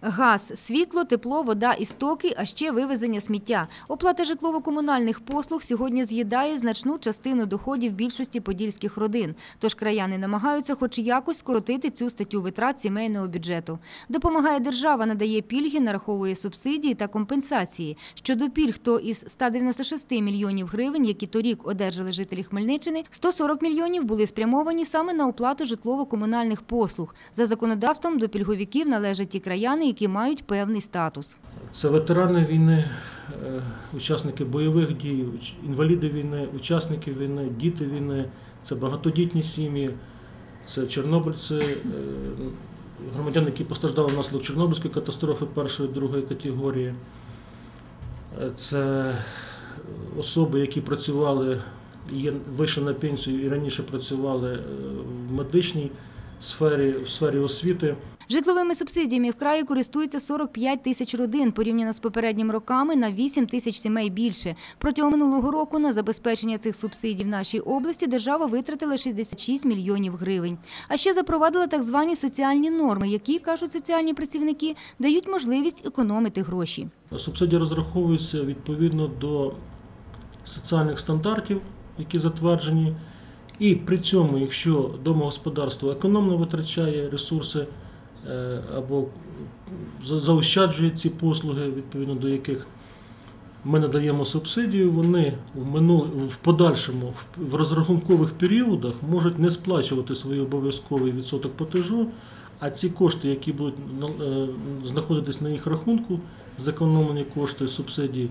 Газ, світло, тепло, вода і стоки, а ще вивезення сміття. Оплата житлово-комунальних послуг сьогодні з'їдає значну частину доходів більшості подільських родин. Тож краяни намагаються хоч якось скоротити цю статтю витрат сімейного бюджету. Допомагає держава, надає пільги, нараховує субсидії та компенсації. Щодо пільг, то із 196 мільйонів гривень, які торік одержали жителі Хмельниччини, 140 мільйонів були спрямовані саме на оплату житлово-комунальних послуг. За законодавством до пільговиків належать ті краяни, які мають певний статус. Це ветерани війни, е, учасники бойових дій, інваліди війни, учасники війни, діти війни, це багатодітні сім'ї, це чорнобильці, е, громадяни, які постраждали внаслідок Чорнобильської катастрофи першої другої категорії. Е, Це особи, які працювали, вийшли на пенсію і раніше працювали в медичній сфері, в сфері освіти. Житловими субсидіями в краї користуються 45 тисяч родин, порівняно з попередніми роками на 8 тисяч сімей більше. Протягом минулого року на забезпечення цих субсидій в нашій області держава витратила 66 мільйонів гривень. А ще запровадила так звані соціальні норми, які, кажуть соціальні працівники, дають можливість економити гроші. Субсидії розраховуються відповідно до соціальних стандартів, які затверджені. І при цьому, якщо домогосподарство економно витрачає ресурси е, або заощаджує ці послуги, відповідно до яких ми надаємо субсидію, вони в минул... в подальшому в- розрахункових періодах можуть не сплачувати свій обов'язковий відсоток платежу, а ці кошти, які будуть е, знаходитись на їх рахунку, зекономлені кошти субсидії,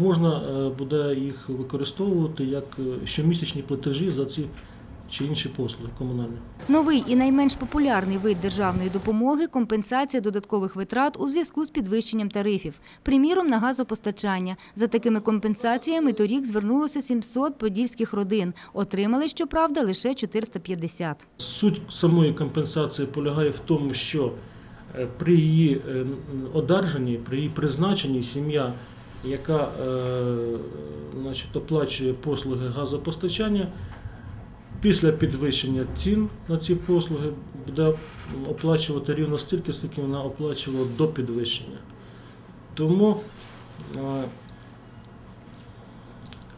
можна е, буде їх використовувати як е, щомісячні платежі за ці чи інші послуги комунальні. Новий і найменш популярний вид державної допомоги компенсація додаткових витрат у зв'язку з підвищенням тарифів. Приміром, на газопостачання. За такими компенсаціями торік звернулося 700 подільських родин. Отримали, щоправда, лише 450. Суть самої компенсації полягає в тому, що е, при її одержанні, при її призначенні сім'я, яка е, значить, оплачує послуги газопостачання, після підвищення цін на ці послуги буде оплачувати рівно стільки, скільки вона оплачувала до підвищення. Тому е,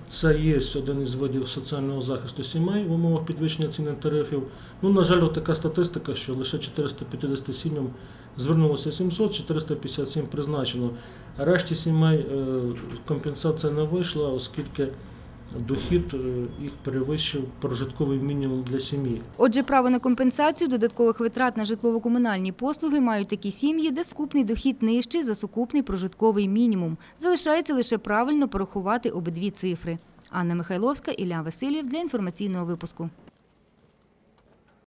це є один із видів соціального захисту сімей в умовах підвищення цін тарифів. Ну, на жаль, така статистика, що лише 450 сім'ям звернулося 700, 457 призначено. Решті сімей е, компенсація не вийшла, оскільки дохід е, їх перевищив прожитковий мінімум для сім'ї. Отже, право на компенсацію додаткових витрат на житлово-комунальні послуги мають такі сім'ї, де сукупний дохід нижчий за сукупний прожитковий мінімум. Залишається лише правильно порахувати обидві цифри. Анна Михайловська, Ілля Васильєв для інформаційного випуску.